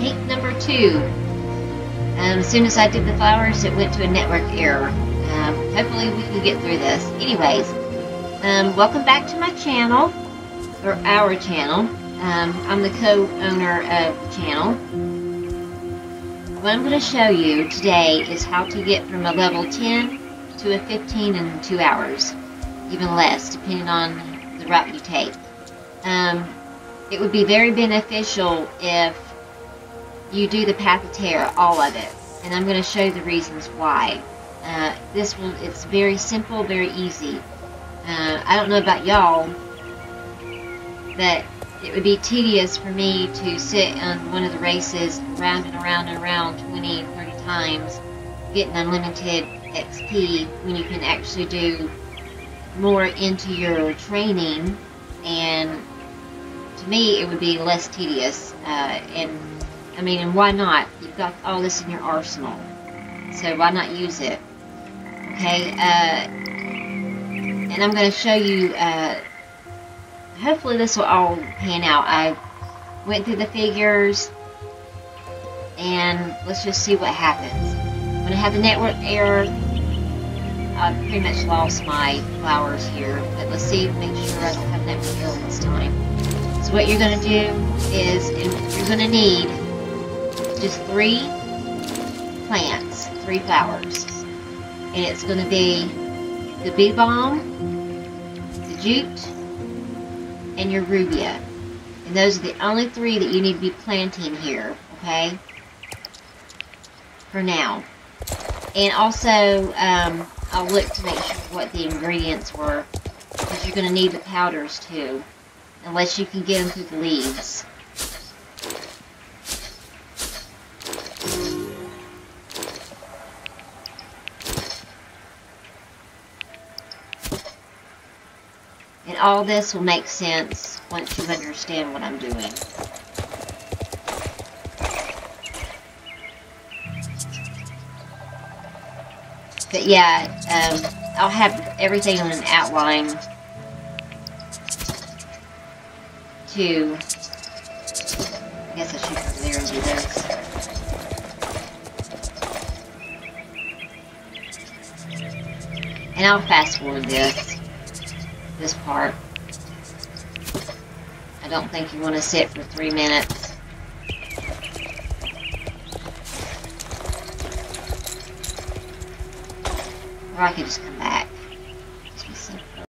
take number two. Um, as soon as I did the flowers, it went to a network error. Um, hopefully we can get through this. Anyways, um, welcome back to my channel, or our channel. Um, I'm the co-owner of the channel. What I'm going to show you today is how to get from a level 10 to a 15 in two hours, even less, depending on the route you take. Um, it would be very beneficial if you do the Path of Terror, all of it, and I'm going to show you the reasons why. Uh, this one, it's very simple, very easy. Uh, I don't know about y'all, but it would be tedious for me to sit on one of the races round and around and around 20, 30 times, getting unlimited XP when you can actually do more into your training and to me it would be less tedious uh, and I mean and why not? You've got all this in your arsenal. So why not use it? Okay uh, and I'm going to show you uh, hopefully this will all pan out. I went through the figures and let's just see what happens. When I have the network error I've pretty much lost my flowers here, but let's see, make sure I don't have network error this time. So what you're going to do is, you're going to need just three plants, three flowers. And it's going to be the bee balm, the jute, and your rubia. And those are the only three that you need to be planting here, okay? For now. And also, um, I'll look to make sure what the ingredients were. Because you're going to need the powders too. Unless you can get them through the leaves. And all this will make sense once you understand what I'm doing. But yeah, um, I'll have everything on an outline to, I guess I should come there and do this. And I'll fast forward this, this part. I don't think you want to sit for three minutes. Or I could just come back.